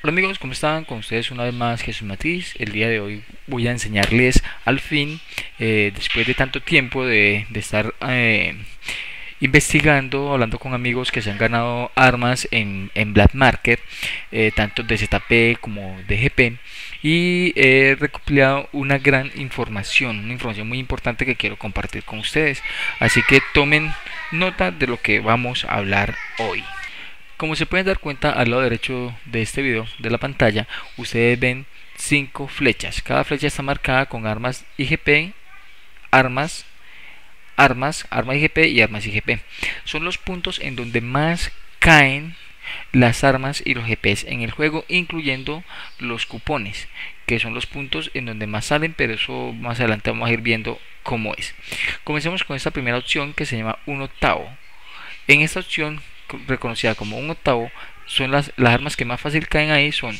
Hola amigos, ¿cómo están? Con ustedes una vez más Jesús Matiz. El día de hoy voy a enseñarles al fin, eh, después de tanto tiempo de, estar eh, investigando, hablando con amigos que se han ganado armas en, Black Market, eh, tanto de ZP como de GP, y he recopilado una gran información, una información muy importante que quiero compartir con ustedes. Así que tomen nota de lo que vamos a hablar hoy. Como se pueden dar cuenta al lado derecho de este video de la pantalla, ustedes ven cinco flechas. Cada flecha está marcada con armas IGP, armas, armas, armas IGP y armas IGP. Son los puntos en donde más caen las armas y los GPs en el juego, incluyendo los cupones, que son los puntos en donde más salen, pero eso más adelante vamos a ir viendo cómo es. Comencemos con esta primera opción que se llama un octavo. En esta opción reconocida como un octavo, son las, las armas que más fácil caen ahí son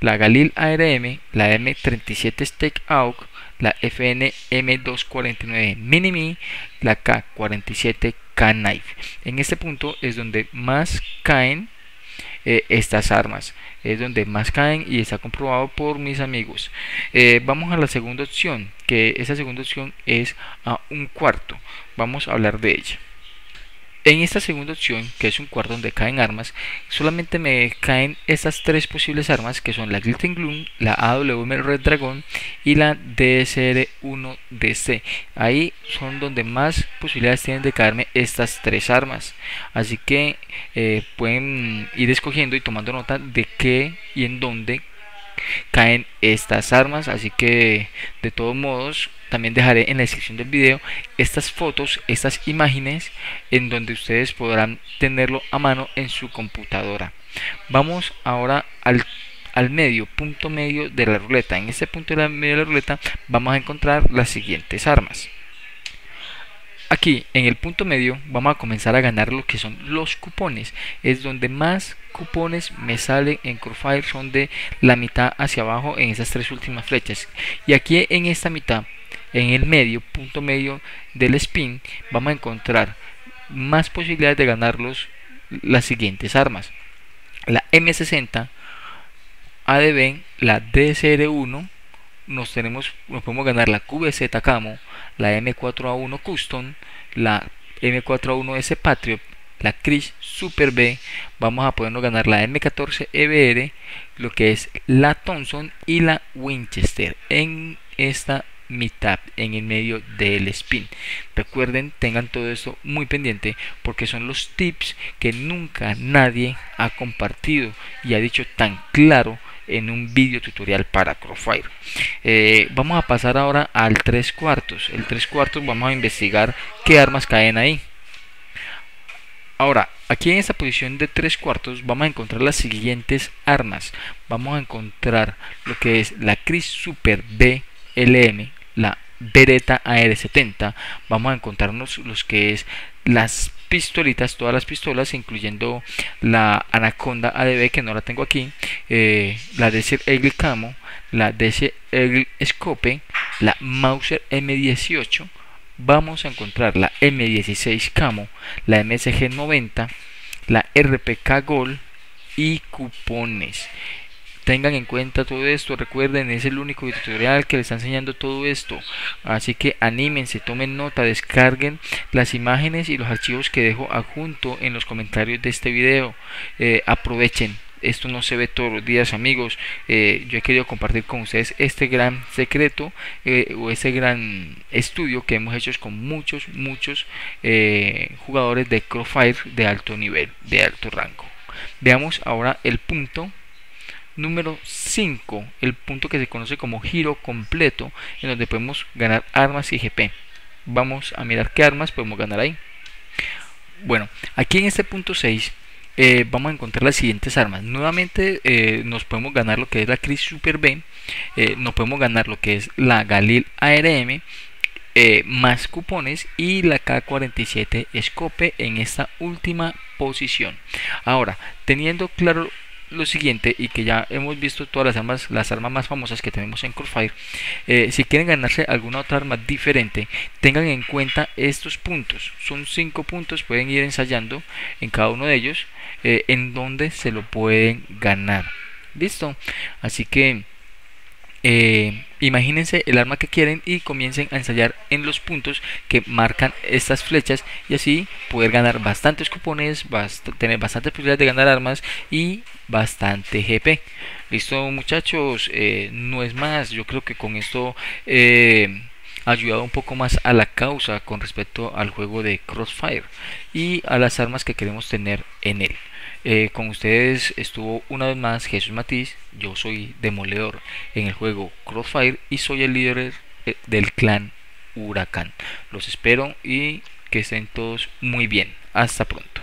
la Galil ARM, la M37 Stake Out, la FN M249 Minimi, la K47 K-Knife. En este punto es donde más caen eh, estas armas. Es donde más caen y está comprobado por mis amigos. Eh, vamos a la segunda opción, que esa segunda opción es a un cuarto. Vamos a hablar de ella. En esta segunda opción, que es un cuarto donde caen armas, solamente me caen estas tres posibles armas, que son la Glitten Gloom, la AWM Red Dragon y la DSR-1DC. Ahí son donde más posibilidades tienen de caerme estas tres armas. Así que eh, pueden ir escogiendo y tomando nota de qué y en dónde caen estas armas así que de todos modos también dejaré en la descripción del video estas fotos estas imágenes en donde ustedes podrán tenerlo a mano en su computadora vamos ahora al al medio, punto medio de la ruleta. En este punto de la medio de la ruleta vamos a encontrar las siguientes armas. Aquí en el punto medio vamos a comenzar a ganar lo que son los cupones. Es donde más cupones me salen en Crossfire son de la mitad hacia abajo en esas tres últimas flechas. Y aquí en esta mitad, en el medio, punto medio del spin, vamos a encontrar más posibilidades de ganarlos las siguientes armas. La M60, ADB, la DSR1, nos tenemos nos podemos ganar la QBZ Camo, la M4A1 Custom, la M4A1S Patriot, la Chris Super B, vamos a podernos ganar la M14 EBR, lo que es la Thompson y la Winchester en esta mitad en el medio del spin recuerden tengan todo esto muy pendiente porque son los tips que nunca nadie ha compartido y ha dicho tan claro en un video tutorial para Crossfire. Eh, vamos a pasar ahora al 3 cuartos. El 3 cuartos vamos a investigar qué armas caen ahí. Ahora, aquí en esta posición de 3 cuartos vamos a encontrar las siguientes armas. Vamos a encontrar lo que es la Chris Super BLM, la Beretta AR70. Vamos a encontrarnos los que es las pistolitas, todas las pistolas, incluyendo la Anaconda ADB que no la tengo aquí, eh, la DC Eagle Camo, la DC Eagle Scope, la Mauser M18, vamos a encontrar la M16 Camo, la MSG 90, la RPK Gold y cupones tengan en cuenta todo esto recuerden es el único tutorial que les está enseñando todo esto. Así que anímense tomen nota descarguen las imágenes y los archivos que dejo adjunto en los comentarios de este video. Eh, aprovechen esto no se ve todos los días amigos. Eh, yo he querido compartir con ustedes este gran secreto eh, o ese gran estudio que hemos hecho con muchos muchos jugadores de Crossfire de alto nivel de alto rango. Veamos ahora el punto Número 5, el punto que se conoce como giro completo, en donde podemos ganar armas y GP. Vamos a mirar qué armas podemos ganar ahí. Bueno, aquí en este punto 6 eh, vamos a encontrar las siguientes armas. Nuevamente eh, nos podemos ganar lo que es la Chris Super B, eh, nos podemos ganar lo que es la Galil ARM, más cupones y la K47 Scope en esta última posición. Ahora, teniendo claro lo siguiente y que ya hemos visto todas las armas las armas más famosas que tenemos en Crossfire eh, si quieren ganarse alguna otra arma diferente tengan en cuenta estos puntos. Son cinco puntos pueden ir ensayando en cada uno de ellos eh, en donde se lo pueden ganar. Listo. Así que eh, imagínense el arma que quieren y comiencen a ensayar en los puntos que marcan estas flechas y así poder ganar bastantes cupones, tener bastantes posibilidades de ganar armas y bastante GP. Listo muchachos, eh, no es más, yo creo que con esto... Eh, ayudado un poco más a la causa con respecto al juego de Crossfire y a las armas que queremos tener en él. Eh, con ustedes estuvo una vez más Jesús Matiz, yo soy demoledor en el juego Crossfire y soy el líder eh, del clan Huracán. Los espero y que estén todos muy bien. Hasta pronto.